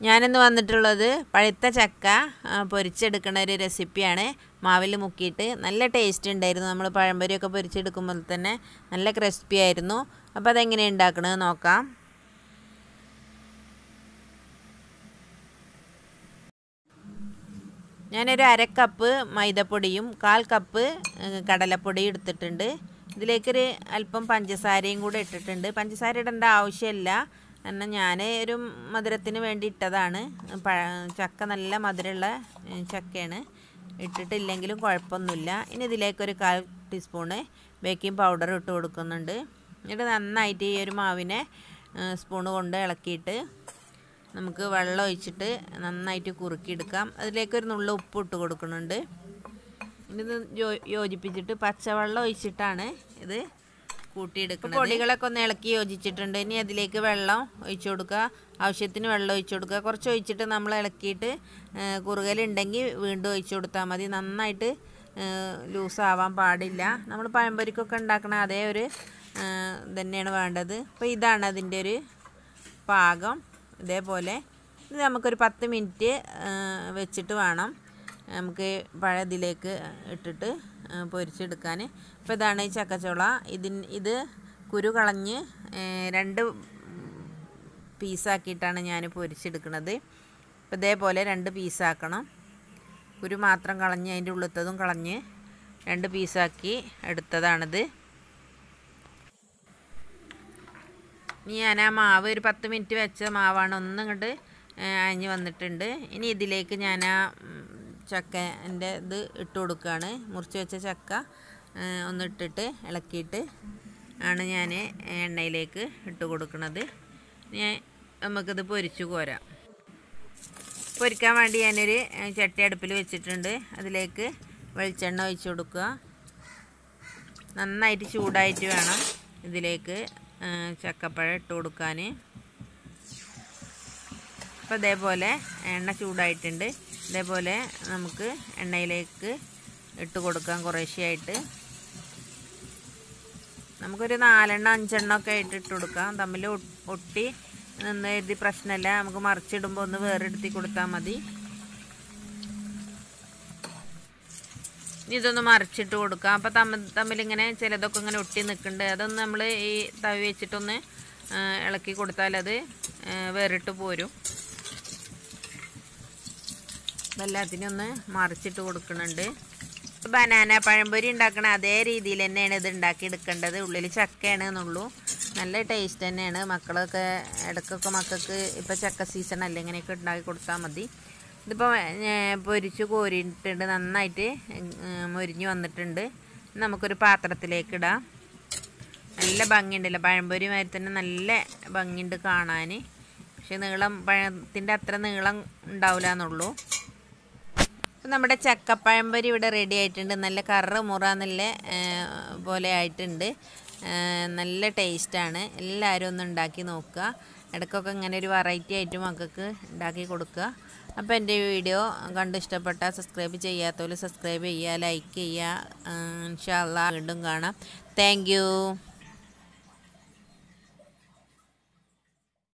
ഞാനിന്ന് വന്നിട്ടുള്ളത് പഴുത്ത ചക്ക പൊരിച്ചെടുക്കുന്ന ഒരു റെസിപ്പിയാണ്. മാവിൽ മുക്കിയിട്ട് നല്ല ടേസ്റ്റ് ഉണ്ടായിരുന്നു. നമ്മൾ പഴംപൊരിയൊക്കെ പൊരിച്ചെടുക്കുമ്പോൾ തന്നെ നല്ല ക്രിസ്പി ആയിരുന്നു. അപ്പോൾ അതെങ്ങനെ ഉണ്ടാക്കണത് നോക്കാം. ഞാനൊരു അര കപ്പ് മൈദപ്പൊടിയും കാൽ കപ്പ് കടലപ്പൊടിയും എടുത്തിട്ടുണ്ട്. ഇതിലേക്കൊരു അല്പം പഞ്ചസാരയും കൂടെ ഇട്ടിട്ടുണ്ട്. പഞ്ചസാര ഇടേണ്ട ആവശ്യമില്ല. കാരണം ഞാൻ ഒരു മധുരത്തിന് വേണ്ടി ഇട്ടതാണ്. ചക്ക നല്ല മധുരമുള്ള ചക്കയാണ്. ഇട്ടിട്ടില്ലെങ്കിലും കുഴപ്പമൊന്നുമില്ല. ഇനി ഇതിലേക്കൊരു കാൽ ടീസ്പൂണ് ബേക്കിംഗ് പൗഡർ ഇട്ട് കൊടുക്കുന്നുണ്ട്. എന്നിട്ട് നന്നായിട്ട് ഈ ഒരു മാവിനെ സ്പൂൺ കൊണ്ട് ഇളക്കിയിട്ട് നമുക്ക് വെള്ളം ഒഴിച്ചിട്ട് നന്നായിട്ട് കുറുക്കിയെടുക്കാം. അതിലേക്കൊരു നുള്ള ഉപ്പ് ഇട്ട് കൊടുക്കുന്നുണ്ട്. ഇത് യോജിപ്പിച്ചിട്ട് പച്ചവെള്ളം ഒഴിച്ചിട്ടാണ് ഇത് കൂട്ടിയെടുക്കുന്നത് പൊടികളൊക്കെ ഒന്ന് ഇളക്കി യോജിച്ചിട്ടുണ്ട്. ഇനി അതിലേക്ക് വെള്ളം ഒഴിച്ചു കൊടുക്കുക. ആവശ്യത്തിന് വെള്ളം ഒഴിച്ചു കൊടുക്കുക. കുറച്ച് ഒഴിച്ചിട്ട് നമ്മൾ ഇളക്കിയിട്ട് കുറുകലുണ്ടെങ്കിൽ വീണ്ടും ഒഴിച്ചു കൊടുത്താൽ മതി. നന്നായിട്ട് ലൂസാവാൻ പാടില്ല. നമ്മൾ പഴംപൊരിക്കൊക്കെ ഉണ്ടാക്കണ അതേ ഒരു തന്നെയാണ് വേണ്ടത്. അപ്പോൾ ഇതാണ് അതിന്റെ ഒരു പാകം. ഇതേപോലെ ഇത് നമുക്കൊരു പത്ത് മിനിറ്റ് വെച്ചിട്ട് വേണം. നമുക്ക് പഴയതിലേക്ക് ഇട്ടിട്ട് പൊരിച്ചെടുക്കാൻ അപ്പോൾ ഇതാണ് ഈ ചക്കച്ചോള. ഇതിൻ ഇത് കുരു കളഞ്ഞ് രണ്ട് പീസാക്കിയിട്ടാണ് ഞാൻ പൊരിച്ചെടുക്കുന്നത് അപ്പോൾ ഇതേപോലെ രണ്ട് പീസാക്കണം കുരു മാത്രം കളഞ്ഞ് അതിന്റെ ഉള്ളിത്തതും കളഞ്ഞ് രണ്ട് പീസാക്കി എടുത്തതാണിത്. ഇനി ഞാൻ ആ മാവ് ഒരു പത്ത് മിനിറ്റ് വെച്ച മാവാണ് ഒന്നും ഇങ്ങോട്ട് അഞ്ഞ് വന്നിട്ടുണ്ട്. ഇനി ഇതിലേക്ക് ഞാൻ ആ ചക്കന്റെ ഇത് ഇട്ട് കൊടുക്കുകയാണ്. മുറിച്ച് വെച്ച ചക്ക ഒന്നിട്ടിട്ട് ഇളക്കിയിട്ട് ആണ് ഞാൻ എണ്ണയിലേക്ക് ഇട്ട് കൊടുക്കുന്നത്. ഞാൻ നമുക്കിത് പൊരിച്ചു കോരാം. പൊരിക്കാൻ വേണ്ടി ഞാനൊരു ചട്ടി അടുപ്പിൽ വെച്ചിട്ടുണ്ട്. അതിലേക്ക് വെളിച്ചെണ്ണ ഒഴിച്ചു കൊടുക്കുക. നന്നായിട്ട് ചൂടായിട്ട് വേണം ഇതിലേക്ക് ചക്കപ്പഴം ഇട്ട് കൊടുക്കാൻ. അപ്പോൾ അതേപോലെ എണ്ണ ചൂടായിട്ടുണ്ട്. ഇതേപോലെ നമുക്ക് എണ്ണയിലേക്ക് ഇട്ട് കൊടുക്കാം കുറേശ്ശെയായിട്ട്. നമുക്കൊരു നാലെണ്ണം അഞ്ചെണ്ണം ഒക്കെ ആയിട്ട് ഇട്ട് കൊടുക്കാം. തമ്മിൽ ഒട്ടി നിന്ന് എഴുതി പ്രശ്നമില്ല നമുക്ക് മറിച്ചിടുമ്പോൾ ഒന്ന് വേറെ എടുത്തി കൊടുത്താൽ മതി ഇതൊന്ന് മറിച്ചിട്ട് കൊടുക്കാം. അപ്പോൾ തമ്മിൽ തമ്മിലിങ്ങനെ ചിലതൊക്കെ ഇങ്ങനെ ഒട്ടി നിൽക്കുന്നുണ്ട് അതൊന്ന് നമ്മൾ ഈ തവി വെച്ചിട്ടൊന്ന് ഇളക്കി കൊടുത്താൽ അത് വേറിട്ട് പോരും. ഇതെല്ലാത്തിനും ഒന്ന് മറിച്ചിട്ട് കൊടുക്കുന്നുണ്ട്. ബനാന പഴംപൊരി ഉണ്ടാക്കണ അതേ രീതിയിൽ തന്നെയാണ് ഇത് ഉണ്ടാക്കി എടുക്കേണ്ടത് ഉള്ളിൽ ചക്കയാണ് എന്നുള്ളൂ. നല്ല ടേസ്റ്റ് തന്നെയാണ്. മക്കളൊക്കെ ഇടയ്ക്കൊക്കെ മക്കൾക്ക് ഇപ്പോൾ ചക്ക സീസൺ അല്ലേ ഇങ്ങനെയൊക്കെ ഉണ്ടാക്കി കൊടുത്താൽ മതി. ഇതിപ്പോൾ പൊരിച്ച് കോരിയിട്ടുണ്ട്. നന്നായിട്ട് മൊരിഞ്ഞ് വന്നിട്ടുണ്ട്. നമുക്കൊരു പാത്രത്തിലേക്ക് ഇടാം. നല്ല ഭംഗിയുണ്ടല്ലോ. പഴംപൊരി മാതിരി തന്നെ നല്ല ഭംഗിയുണ്ട് കാണാൻ പക്ഷെ നീളം പഴത്തിന്റെ അത്ര നീളം ഉണ്ടാവില്ല എന്നുള്ളൂ. അപ്പം നമ്മുടെ ചക്കപ്പഴംപൊരി ഇവിടെ റെഡി ആയിട്ടുണ്ട്. നല്ല കറ മുറ നല്ല പോലെ ആയിട്ടുണ്ട്. നല്ല ടേസ്റ്റാണ് എല്ലാവരും ഒന്ന് ഉണ്ടാക്കി നോക്കുക. ഇടയ്ക്കൊക്കെ ഇങ്ങനെ ഒരു വെറൈറ്റി ആയിട്ട് മക്കൾക്ക് ഉണ്ടാക്കി കൊടുക്കുക. അപ്പോൾ എന്റെ വീഡിയോ കണ്ട് ഇഷ്ടപ്പെട്ടാൽ സബ്സ്ക്രൈബ് ചെയ്യാത്തവർ സബ്സ്ക്രൈബ് ചെയ്യുക ലൈക്ക് ചെയ്യുക. ഇൻഷാല്ല വീണ്ടും കാണാം. താങ്ക്